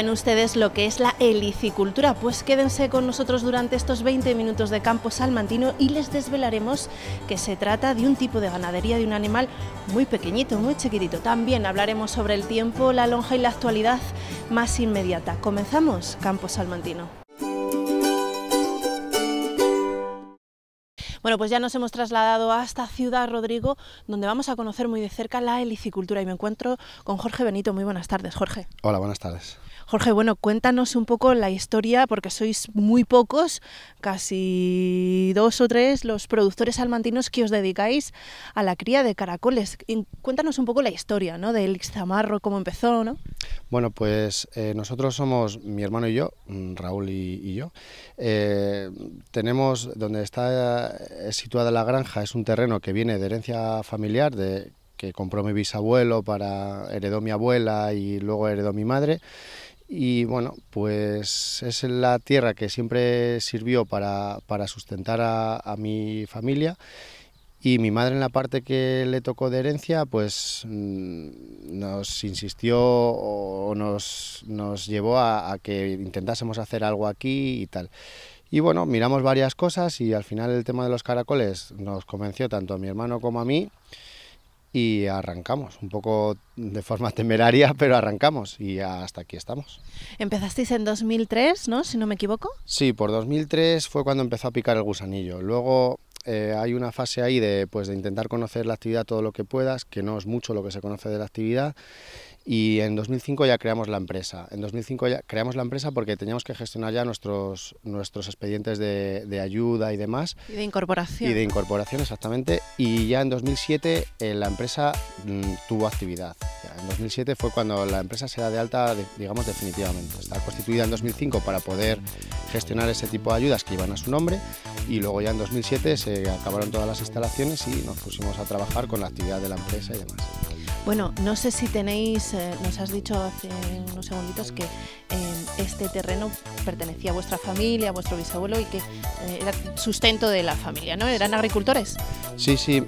¿Saben ustedes lo que es la helicicultura? Pues quédense con nosotros durante estos 20 minutos de campo salmantino y les desvelaremos que se trata de un tipo de ganadería de un animal muy pequeñito, muy chiquitito. También hablaremos sobre el tiempo, la lonja y la actualidad más inmediata. Comenzamos Campo Salmantino. Bueno, pues ya nos hemos trasladado hasta Ciudad Rodrigo, donde vamos a conocer muy de cerca la helicicultura y me encuentro con Jorge Benito. Muy buenas tardes, Jorge. Hola, buenas tardes. Jorge, bueno, cuéntanos un poco la historia, porque sois muy pocos, casi dos o tres, los productores salmantinos que os dedicáis a la cría de caracoles. Cuéntanos un poco la historia, ¿no? Del Ixtamarro, cómo empezó, ¿no? Bueno, pues eh, nosotros somos mi hermano y yo, mm, Raúl y, yo. Eh, tenemos donde está eh, situada la granja, es un terreno que viene de herencia familiar, de que compró mi bisabuelo para heredó mi abuela y luego heredó mi madre y bueno, pues es la tierra que siempre sirvió para, sustentar a, mi familia y mi madre en la parte que le tocó de herencia pues mm, nos insistió o nos, nos llevó a, que intentásemos hacer algo aquí y tal. Y bueno, miramos varias cosas y al final el tema de los caracoles nos convenció tanto a mi hermano como a mí y arrancamos, un poco de forma temeraria, pero arrancamos y hasta aquí estamos. Empezasteis en 2003, ¿no? Si no me equivoco. Sí, por 2003 fue cuando empezó a picar el gusanillo. Luego eh, hay una fase ahí de, pues, de intentar conocer la actividad todo lo que puedas, que no es mucho lo que se conoce de la actividad, y en 2005 ya creamos la empresa. En 2005 ya creamos la empresa porque teníamos que gestionar ya nuestros, nuestros expedientes de, de ayuda y demás. Y de incorporación. Y de incorporación, exactamente. Y ya en 2007 eh, la empresa mm, tuvo actividad. en 2007 fue cuando la empresa se da de alta, digamos, definitivamente. Está constituida en 2005 para poder gestionar ese tipo de ayudas que iban a su nombre y luego ya en 2007 se acabaron todas las instalaciones y nos pusimos a trabajar con la actividad de la empresa y demás. Bueno, no sé si tenéis, eh, nos has dicho hace unos segunditos que eh, este terreno pertenecía a vuestra familia, a vuestro bisabuelo y que eh, era sustento de la familia, ¿no? ¿Eran agricultores? Sí, sí,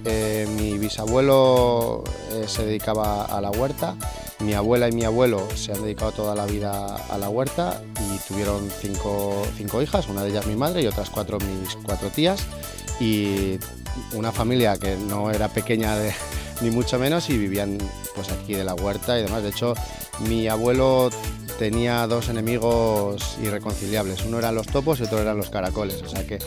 mi bisabuelo se dedicaba a la huerta, mi abuela y mi abuelo se han dedicado toda la vida a la huerta y tuvieron cinco, cinco hijas, una de ellas mi madre y otras cuatro mis cuatro tías y una familia que no era pequeña de ni mucho menos, y vivían pues aquí de la huerta y demás. De hecho, mi abuelo tenía dos enemigos irreconciliables, uno eran los topos y otro eran los caracoles, o sea que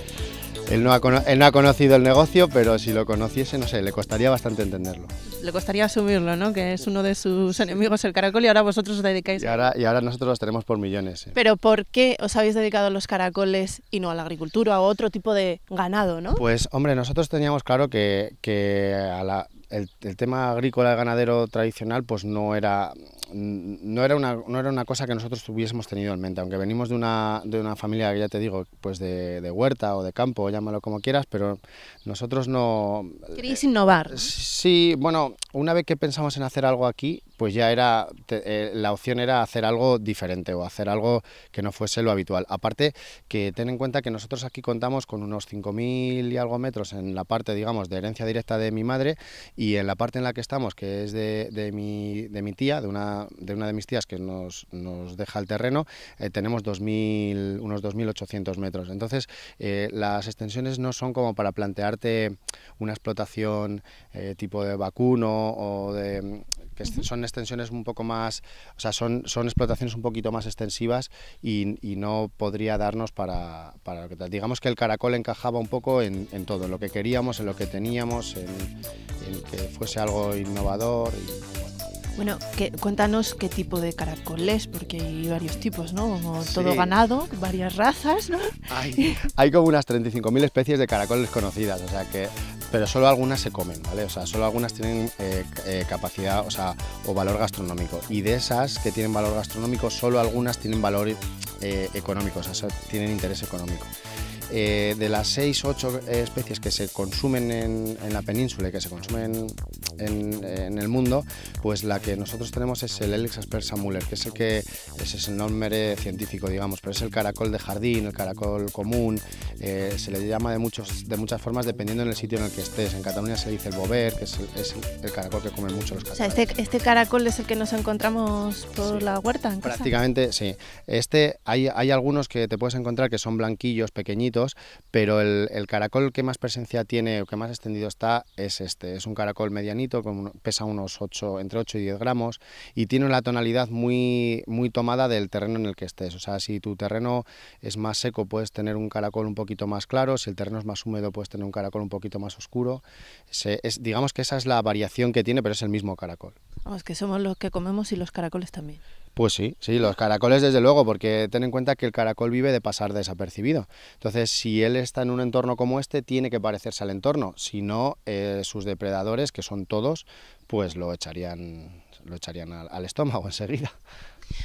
él no, ha, él no ha conocido el negocio, pero si lo conociese, no sé, le costaría bastante entenderlo. Le costaría asumirlo, ¿no? Que es uno de sus enemigos el caracol y ahora vosotros os dedicáis. Y ahora, y ahora nosotros los tenemos por millones. Pero ¿por qué os habéis dedicado a los caracoles y no a la agricultura o a otro tipo de ganado, no? Pues hombre, nosotros teníamos claro que, que a la, el, tema agrícola ganadero tradicional pues no era no era una no era una cosa que nosotros hubiésemos tenido en mente. Aunque venimos de una, de una familia que ya te digo pues de, de, huerta o de campo llámalo como quieras pero nosotros no queréis innovar sí bueno una vez que pensamos en hacer algo aquí pues ya era, eh, la opción era hacer algo diferente o hacer algo que no fuese lo habitual. Aparte que ten en cuenta que nosotros aquí contamos con unos 5.000 y algo metros en la parte, digamos, de herencia directa de mi madre y en la parte en la que estamos, que es de, de, mi, de mi tía, de una, de una de mis tías que nos, nos deja el terreno, eh, tenemos 2000, unos 2.800 metros. Entonces, eh, las extensiones no son como para plantearte una explotación tipo de vacuno o de que son extensiones un poco más, o sea, son, son explotaciones un poquito más extensivas y, no podría darnos para, para, lo que digamos que el caracol encajaba un poco en, todo, en lo que queríamos, en lo que teníamos, en, en que fuese algo innovador y bueno, que, cuéntanos qué tipo de caracoles, porque hay varios tipos, ¿no? Como todo ganado, varias razas, ¿no? Hay, hay como unas 35.000 especies de caracoles conocidas, o sea que, pero solo algunas se comen, ¿vale? O sea, solo algunas tienen eh, eh, capacidad, o sea, o valor gastronómico. Y de esas que tienen valor gastronómico, solo algunas tienen valor eh, económico, o sea, tienen interés económico. Eh, de las 6 8 especies que se consumen en, la península y que se consumen en, el mundo, pues la que nosotros tenemos es el Helix aspersa muller, que es el que ese es el nombre científico, digamos, pero es el caracol de jardín, el caracol común, eh, se le llama de, muchos, de muchas formas dependiendo en el sitio en el que estés. En Cataluña se dice el bover, que es el, caracol que comen mucho los catalanes. O sea, este, este, caracol es el que nos encontramos por la huerta. ¿en Prácticamente, sí. Este, hay, hay algunos que te puedes encontrar que son blanquillos, pequeñitos, pero el, caracol que más presencia tiene o que más extendido está es este. Es un caracol medianito, con, pesa unos 8, entre 8 y 10 gramos y tiene una tonalidad muy, muy tomada del terreno en el que estés. O sea, si tu terreno es más seco, puedes tener un caracol un poquito más claro, si el terreno es más húmedo, puedes tener un caracol un poquito más oscuro. digamos que esa es la variación que tiene, pero es el mismo caracol. Vamos, que somos los que comemos y los caracoles también. Pues sí, sí, los caracoles desde luego, porque ten en cuenta que el caracol vive de pasar desapercibido. Entonces, si él está en un entorno como este, tiene que parecerse al entorno. Si no, eh, sus depredadores, que son todos, pues lo echarían, lo echarían al estómago enseguida.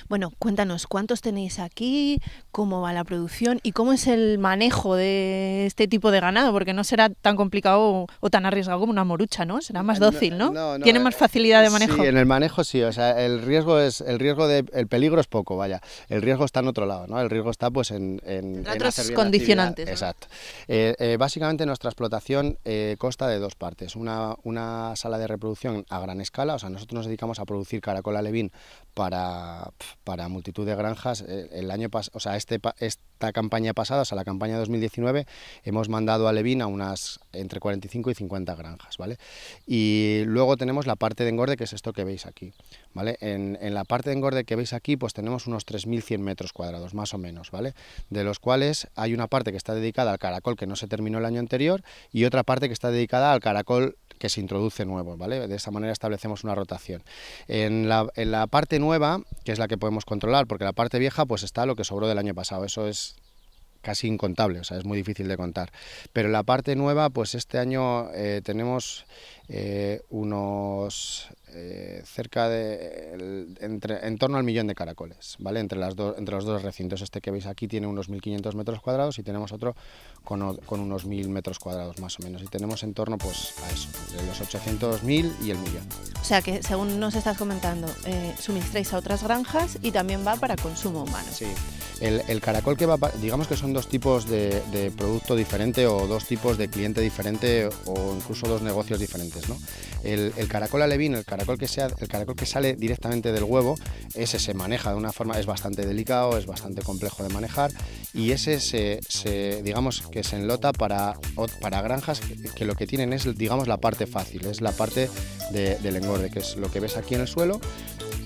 Bueno, cuéntanos, ¿cuántos tenéis aquí? ¿Cómo va la producción? ¿Y cómo es el manejo de este tipo de ganado? Porque no será tan complicado o, tan arriesgado como una morucha, ¿no? Será más dócil, ¿no? Tiene más facilidad de manejo. Sí, en el manejo sí, o sea, el riesgo es, el riesgo de, el peligro es poco, vaya. El riesgo está en otro lado, ¿no? El riesgo está pues en... en, otros condicionantes. Exacto. Eh, eh, básicamente nuestra explotación eh, consta de dos partes. Una, una sala de reproducción a gran escala, o sea, nosotros nos dedicamos a producir caracol alevín para para, multitud de granjas. Eh, el año o sea, este, esta campaña pasada, o sea, la campaña 2019, hemos mandado a Levin a unas entre 45 y 50 granjas, ¿vale? Y luego tenemos la parte de engorde, que es esto que veis aquí, ¿vale? En, en la parte de engorde que veis aquí, pues tenemos unos 3.100 metros cuadrados, más o menos, ¿vale? De los cuales hay una parte que está dedicada al caracol que no se terminó el año anterior y otra parte que está dedicada al caracol que se introduce nuevo, ¿vale? De esa manera establecemos una rotación. En la, en la parte nueva, que es la que podemos controlar, porque la parte vieja pues está lo que sobró del año pasado, eso es casi incontable, o sea, es muy difícil de contar. Pero en la parte nueva, pues este año eh, tenemos eh, unos eh, cerca de entre, en torno al millón de caracoles, ¿vale? Entre, las entre los dos recintos. Este que veis aquí tiene unos 1.500 metros cuadrados y tenemos otro con, unos 1.000 metros cuadrados más o menos. Y tenemos en torno pues, a eso, de los 800.000 y el millón. O sea que, según nos estás comentando, eh, suministráis a otras granjas y también va para consumo humano. Sí. El, caracol que va, digamos que son dos tipos de, de producto diferente o dos tipos de cliente diferente o incluso dos negocios diferentes. ¿no? El, caracol alevín, el caracol, que sea, el caracol que sale directamente del huevo, ese se maneja de una forma, es bastante delicado, es bastante complejo de manejar y ese se, digamos que se enlota para, para granjas que, lo que tienen es digamos la parte fácil, es la parte del engorde, que es lo que ves aquí en el suelo,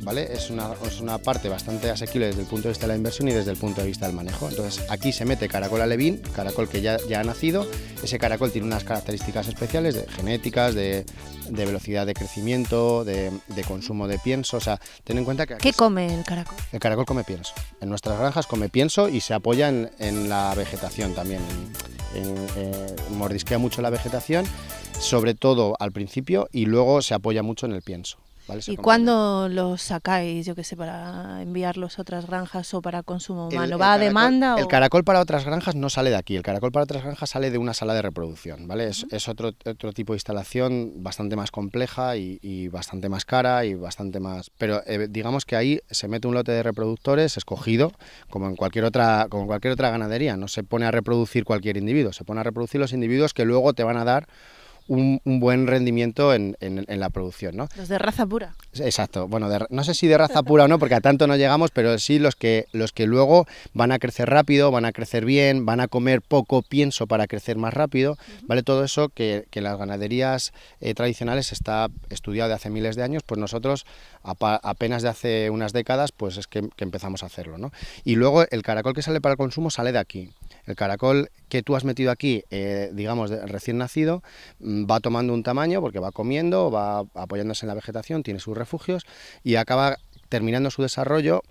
¿vale? Es una, es una parte bastante asequible desde el punto de vista de la inversión y desde el punto de vista del manejo. Entonces aquí se mete caracol alevín, caracol que ya, ya ha nacido, ese caracol tiene unas características especiales de genéticas, de, de velocidad de crecimiento, de, consumo de pienso. O sea, ten en cuenta que... ¿Qué come el caracol? El caracol come pienso. En nuestras granjas come pienso y se apoya en, la vegetación también. Eh, mordisquea mucho la vegetación, sobre todo al principio, y luego se apoya mucho en el pienso. ¿Y cuándo los sacáis, yo qué sé, para enviarlos a otras granjas o para consumo humano? ¿Va a demanda? El caracol para otras granjas no sale de aquí, el caracol para otras granjas sale de una sala de reproducción, ¿vale? Es, otro, otro tipo de instalación bastante más compleja y, bastante más cara y bastante más... Pero eh, digamos que ahí se mete un lote de reproductores escogido, como en cualquier otra, como en cualquier otra ganadería, no se pone a reproducir cualquier individuo, se pone a reproducir los individuos que luego te van a dar un, buen rendimiento en, la producción. ¿no? Los de raza pura. Exacto. Bueno, no sé si de raza pura o no, porque a tanto no llegamos, pero sí los que, los que luego van a crecer rápido, van a crecer bien, van a comer poco pienso para crecer más rápido. ¿vale? Todo eso que, en las ganaderías eh, tradicionales está estudiado de hace miles de años, pues nosotros apenas de hace unas décadas, pues es que, empezamos a hacerlo. ¿no? Y luego el caracol que sale para el consumo sale de aquí. El caracol que tú has metido aquí, eh, digamos, recién nacido, mm, va tomando un tamaño porque va comiendo, va apoyándose en la vegetación, tiene sus refugios y acaba terminando su desarrollo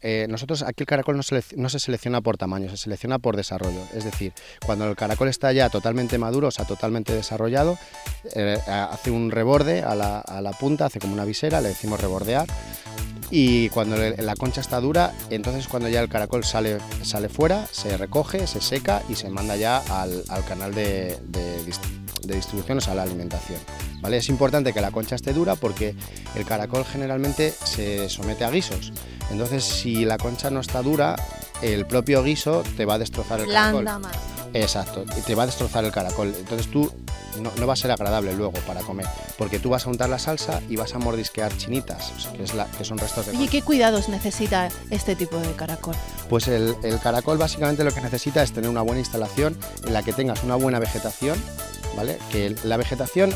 eh, nosotros aquí el caracol no se, selecciona por tamaño, se selecciona por desarrollo. Es decir, cuando el caracol está ya totalmente maduro, o sea, totalmente desarrollado, eh, hace un reborde a la, a la, punta, hace como una visera, le decimos rebordear, y cuando la concha está dura, entonces cuando ya el caracol sale, sale fuera, se recoge, se seca y se manda ya al, canal de, de, de distribución, o sea, la alimentación. ¿vale? Es importante que la concha esté dura porque el caracol generalmente se somete a guisos. Entonces, si la concha no está dura, el propio guiso te va a destrozar el caracol. Exacto, y te va a destrozar el caracol. Entonces tú no, va a ser agradable luego para comer, porque tú vas a untar la salsa y vas a mordisquear chinitas, que, es la, que son restos de... ¿Y qué cuidados necesita este tipo de caracol? Pues el, el caracol básicamente lo que necesita es tener una buena instalación en la que tengas una buena vegetación, ¿vale? Que la vegetación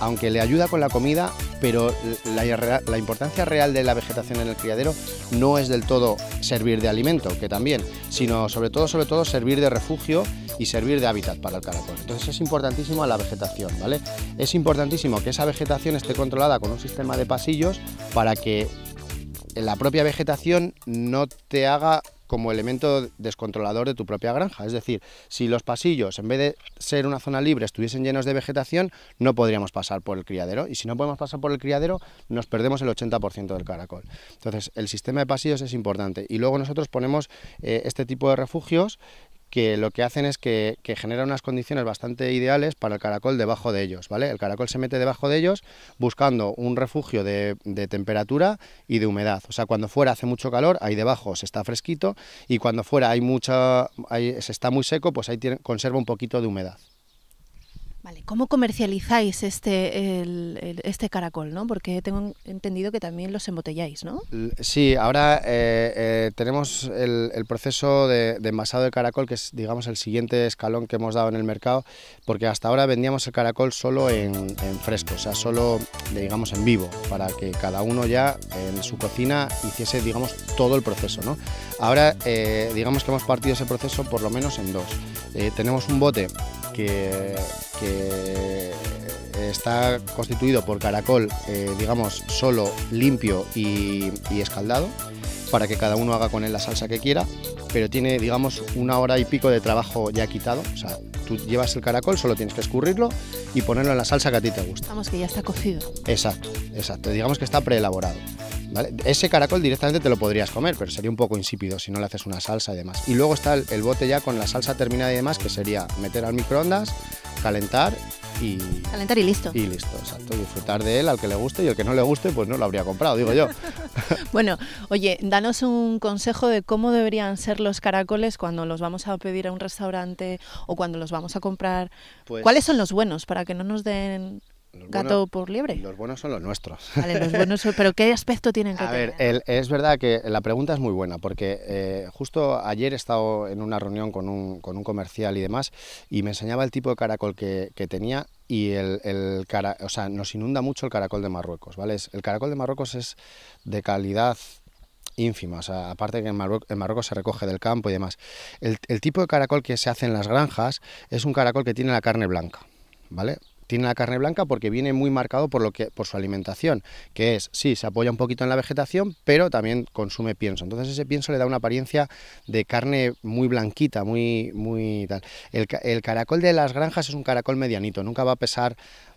aunque le ayuda con la comida, pero la, importancia real de la vegetación en el criadero no es del todo servir de alimento, que también, sino sobre todo, sobre todo servir de refugio y servir de hábitat para el caracol. Entonces es importantísimo la vegetación, ¿vale? Es importantísimo que esa vegetación esté controlada con un sistema de pasillos para que la propia vegetación no te haga como elemento descontrolador de tu propia granja. Es decir, si los pasillos, en vez de ser una zona libre, estuviesen llenos de vegetación, no podríamos pasar por el criadero. Y si no podemos pasar por el criadero, nos perdemos el 80% del caracol. Entonces, el sistema de pasillos es importante. Y luego nosotros ponemos eh, este tipo de refugios que lo que hacen es que, que generan unas condiciones bastante ideales para el caracol debajo de ellos, ¿vale? El caracol se mete debajo de ellos buscando un refugio de, temperatura y de humedad. O sea, cuando fuera hace mucho calor, ahí debajo se está fresquito y cuando fuera hay mucha, se está muy seco, pues ahí conserva un poquito de humedad. Vale, ¿cómo comercializáis este, este caracol? ¿no? Porque tengo entendido que también los embotelláis, ¿no? Sí, ahora eh, eh, tenemos el, proceso de, envasado de caracol, que es digamos el siguiente escalón que hemos dado en el mercado, porque hasta ahora vendíamos el caracol solo en, fresco, o sea, solo digamos en vivo, para que cada uno ya en su cocina hiciese digamos todo el proceso. ¿no? Ahora eh, digamos que hemos partido ese proceso por lo menos en dos. tenemos un bote que, está constituido por caracol, eh, digamos, solo, limpio y, escaldado, para que cada uno haga con él la salsa que quiera, pero tiene, digamos, una hora y pico de trabajo ya quitado. O sea, tú llevas el caracol, solo tienes que escurrirlo y ponerlo en la salsa que a ti te gusta. Vamos, que ya está cocido. Exacto, exacto. Digamos que está preelaborado. Ese caracol directamente te lo podrías comer, pero sería un poco insípido si no le haces una salsa y demás. Y luego está el, bote ya con la salsa terminada y demás, que sería meter al microondas, calentar y... Calentar y listo. Y listo, exacto. Disfrutar de él al que le guste y al que no le guste, pues no lo habría comprado, digo yo. bueno, oye, danos un consejo de cómo deberían ser los caracoles cuando los vamos a pedir a un restaurante o cuando los vamos a comprar. Pues ¿Cuáles son los buenos para que no nos den gato por liebre. Los buenos son los nuestros. Vale, los buenos pero ¿qué aspecto tienen que a tener? A ver, es verdad que la pregunta es muy buena, porque eh, justo ayer he estado en una reunión con un, con un, comercial y demás, y me enseñaba el tipo de caracol que, que tenía, y el, el cara, o sea, nos inunda mucho el caracol de Marruecos, ¿vale? El caracol de Marruecos es de calidad ínfima, o sea, aparte que en Marruecos, en Marruecos, se recoge del campo y demás. El, el tipo de caracol que se hace en las granjas es un caracol que tiene la carne blanca, ¿vale? Tiene la carne blanca porque viene muy marcado por lo que por su alimentación, que es sí, se apoya un poquito en la vegetación, pero también consume pienso. Entonces ese pienso le da una apariencia de carne muy blanquita, muy muy tal. El, el caracol de las granjas es un caracol medianito, nunca va a pesar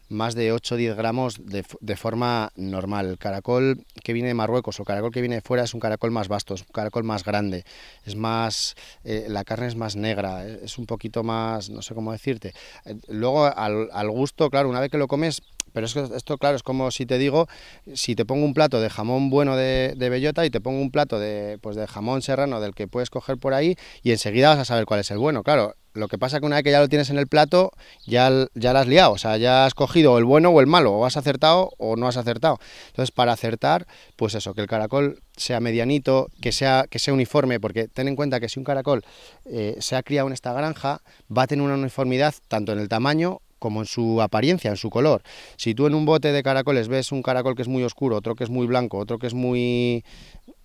más de 8 o 10 gramos de, de, forma normal. El caracol que viene de Marruecos o caracol que viene de fuera es un caracol más vasto, es un caracol más grande, es más, eh, la carne es más negra, es un poquito más, no sé cómo decirte. Eh, luego al, al gusto, claro, una vez que lo comes pero es que esto, claro, es como si te digo, si te pongo un plato de jamón bueno de, bellota y te pongo un plato de, pues de jamón serrano del que puedes coger por ahí y enseguida vas a saber cuál es el bueno. Claro, lo que pasa que una vez que ya lo tienes en el plato, ya, ya lo has liado, o sea, ya has cogido el bueno o el malo, o has acertado o no has acertado. Entonces, para acertar, pues eso, que el caracol sea medianito, que sea, que sea uniforme, porque ten en cuenta que si un caracol eh, se ha criado en esta granja, va a tener una uniformidad tanto en el tamaño como en su apariencia, en su color. Si tú en un bote de caracoles ves un caracol que es muy oscuro, otro que es muy blanco, otro que es muy...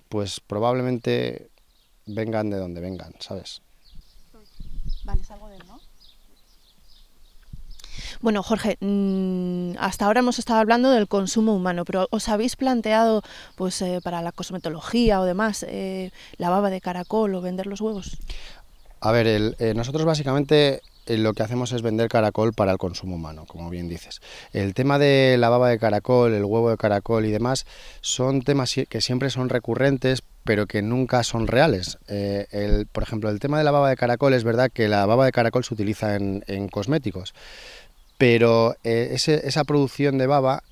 pues probablemente vengan de donde vengan, ¿sabes? Vale, salgo de él, ¿no? Bueno, Jorge, mm, hasta ahora hemos estado hablando del consumo humano, pero ¿os habéis planteado, pues, eh, para la cosmetología o demás, eh, la baba de caracol o vender los huevos? A ver, eh, nosotros básicamente lo que hacemos es vender caracol para el consumo humano, como bien dices. El tema de la baba de caracol, el huevo de caracol y demás son temas que siempre son recurrentes, pero que nunca son reales. Eh, por ejemplo, el tema de la baba de caracol es verdad que la baba de caracol se utiliza en, cosméticos, pero eh, esa producción de baba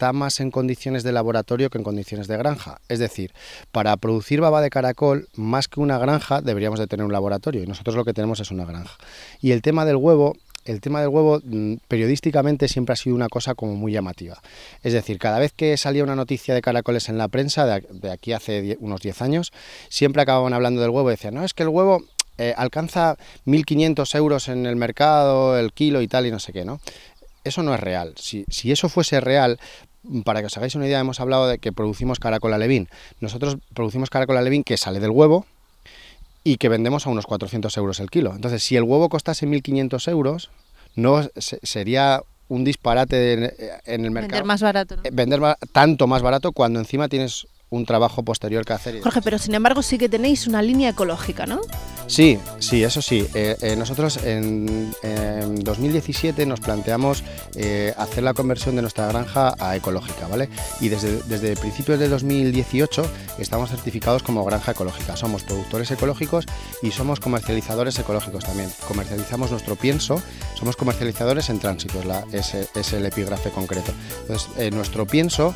está más en condiciones de laboratorio que en condiciones de granja. Es decir, para producir baba de caracol, más que una granja, deberíamos de tener un laboratorio y nosotros lo que tenemos es una granja. Y el tema del huevo el tema del huevo mm, periodísticamente siempre ha sido una cosa como muy llamativa. Es decir, cada vez que salía una noticia de caracoles en la prensa, de, aquí hace unos 10 años, siempre acababan hablando del huevo y decían, no, es que el huevo eh, alcanza 1.500 euros en el mercado, el kilo y tal, y no sé qué, ¿no? Eso no es real. Si, si eso fuese real, para que os hagáis una idea, hemos hablado de que producimos caracol alevín. Nosotros producimos caracol alevín que sale del huevo, y que vendemos a unos 400 euros el kilo. Entonces, si el huevo costase 1.500 euros, no sería un disparate en, el mercado. Vender más barato. Eh, vender tanto más barato cuando encima tienes un trabajo posterior que hacer. Jorge, pero sin embargo sí que tenéis una línea ecológica, ¿no? Sí, sí, eso sí. Eh, eh, nosotros en, 2017 nos planteamos eh, hacer la conversión de nuestra granja a ecológica, ¿vale? Y desde, desde principios de 2018 estamos certificados como granja ecológica. Somos productores ecológicos y somos comercializadores ecológicos también. Comercializamos nuestro pienso, somos comercializadores en tránsito, es, es, el epígrafe concreto. Entonces, nuestro pienso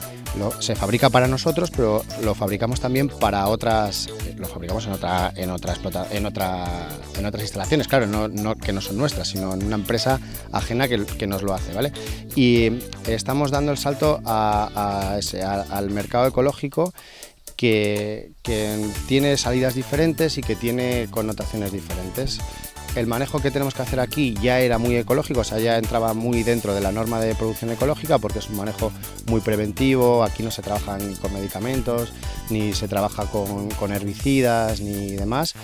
se fabrica para nosotros, pero lo fabricamos también para otras, lo fabricamos en otra, en otra, en otra, en otras instalaciones, claro, que no son nuestras, sino en una empresa ajena que, que nos lo hace, ¿vale? Y estamos dando el salto al mercado ecológico que, que, tiene salidas diferentes y que tiene connotaciones diferentes el manejo que tenemos que hacer aquí ya era muy ecológico, o sea, ya entraba muy dentro de la norma de producción ecológica porque es un manejo muy preventivo, aquí no se trabaja ni con medicamentos, ni se trabaja con, herbicidas, ni demás.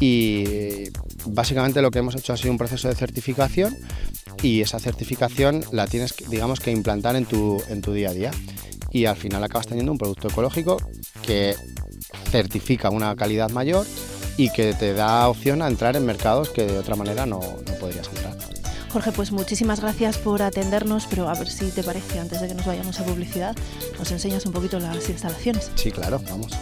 Y básicamente lo que hemos hecho ha sido un proceso de certificación y esa certificación la tienes, digamos, que implantar en tu, en tu día a día. Y al final acabas teniendo un producto ecológico que certifica una calidad mayor y que te da opción a entrar en mercados que de otra manera no, no podrías entrar. Jorge, pues muchísimas gracias por atendernos, pero a ver si te parece, antes de que nos vayamos a publicidad, nos enseñas un poquito las instalaciones. Sí, claro, vamos.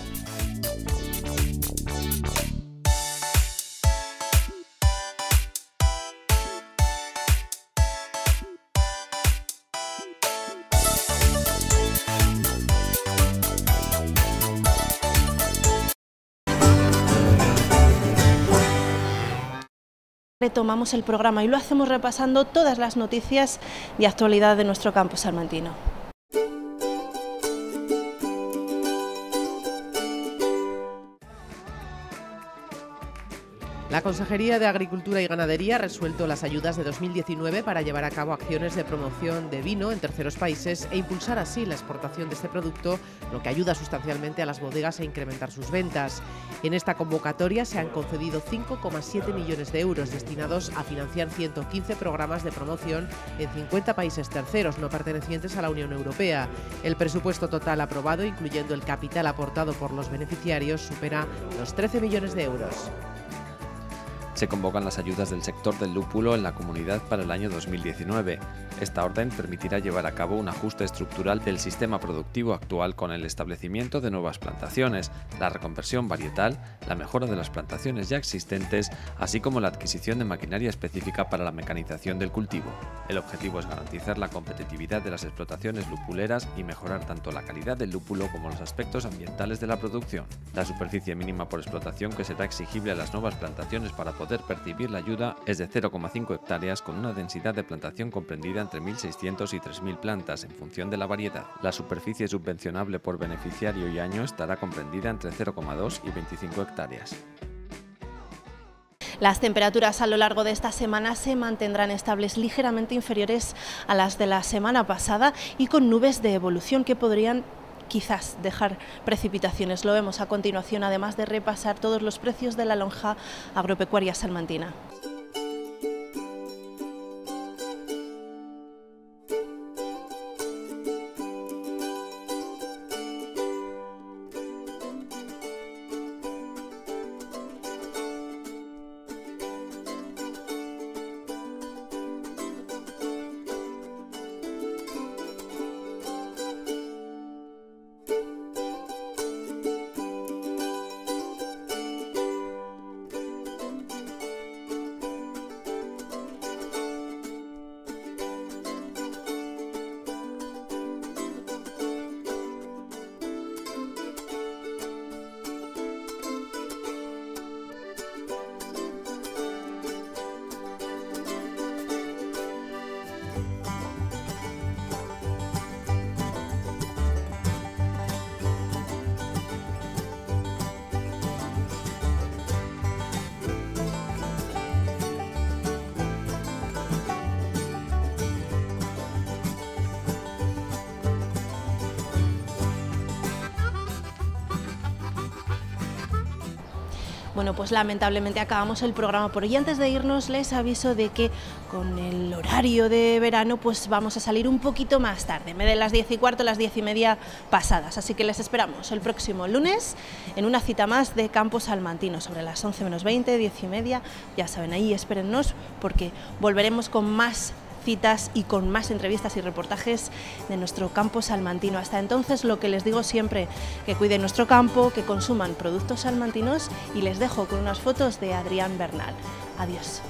Retomamos el programa y lo hacemos repasando todas las noticias y actualidad de nuestro campo salmantino. La Consejería de Agricultura y Ganadería ha resuelto las ayudas de 2019 para llevar a cabo acciones de promoción de vino en terceros países e impulsar así la exportación de este producto, lo que ayuda sustancialmente a las bodegas a incrementar sus ventas. En esta convocatoria se han concedido 5,7 millones de euros destinados a financiar 115 programas de promoción en 50 países terceros no pertenecientes a la Unión Europea. El presupuesto total aprobado, incluyendo el capital aportado por los beneficiarios, supera los 13 millones de euros se convocan las ayudas del sector del lúpulo en la comunidad para el año 2019. Esta orden permitirá llevar a cabo un ajuste estructural del sistema productivo actual con el establecimiento de nuevas plantaciones, la reconversión varietal, la mejora de las plantaciones ya existentes, así como la adquisición de maquinaria específica para la mecanización del cultivo. El objetivo es garantizar la competitividad de las explotaciones lupuleras y mejorar tanto la calidad del lúpulo como los aspectos ambientales de la producción. La superficie mínima por explotación que será exigible a las nuevas plantaciones para poder percibir la ayuda es de 0,5 hectáreas con una densidad de plantación comprendida entre 1.600 y 3.000 plantas en función de la variedad. La superficie subvencionable por beneficiario y año estará comprendida entre 0,2 y 25 hectáreas. Las temperaturas a lo largo de esta semana se mantendrán estables ligeramente inferiores a las de la semana pasada y con nubes de evolución que podrían quizás dejar precipitaciones. Lo vemos a continuación, además de repasar todos los precios de la lonja agropecuaria salmantina. Pues lamentablemente acabamos el programa por hoy. Antes de irnos les aviso de que con el horario de verano pues vamos a salir un poquito más tarde, me de las 10 y cuarto, las 10 y media pasadas. Así que les esperamos el próximo lunes en una cita más de Campos Salmantino sobre las 11 menos 20, 10 y media. Ya saben, ahí espérennos porque volveremos con más citas y con más entrevistas y reportajes de nuestro campo salmantino. Hasta entonces lo que les digo siempre, que cuiden nuestro campo, que consuman productos salmantinos y les dejo con unas fotos de Adrián Bernal. Adiós.